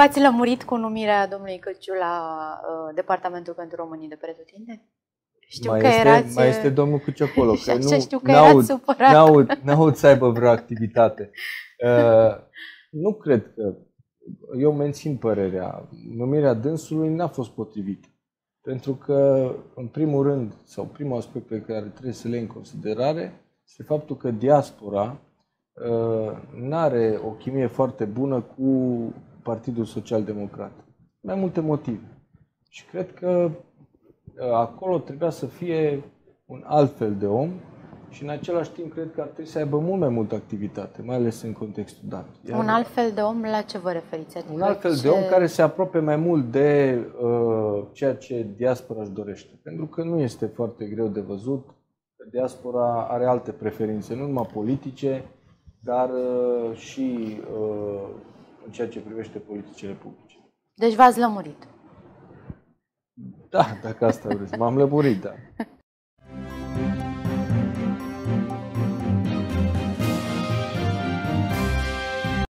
V-ați lămurit cu numirea domnului Căciu la uh, Departamentul pentru Românii de Pretutinde? Știu mai că este, erați... Mai este domnul Căciu acolo, că nu, știu că erați supărat. N-aud, n-aud să aibă vreo activitate. Uh, nu cred că... Eu mențin părerea. Numirea dânsului n-a fost potrivită. Pentru că, în primul rând, sau primul aspect pe care trebuie să le în considerare, este faptul că diaspora uh, nu are o chimie foarte bună cu Partidul Social Democrat. Mai multe motive. Și cred că uh, acolo trebuia să fie un alt fel de om și în același timp cred că ar trebui să aibă mult mai multă activitate, mai ales în contextul dat. Iar un alt fel de om, la ce vă referiți? Adică un alt fel ce... de om care se apropie mai mult de uh, ceea ce diaspora își dorește. Pentru că nu este foarte greu de văzut. Diaspora are alte preferințe, nu numai politice, dar uh, și uh, în ceea ce privește politicile publice. Deci v-ați lămurit. Da, dacă asta vreți. M-am lămurit, da.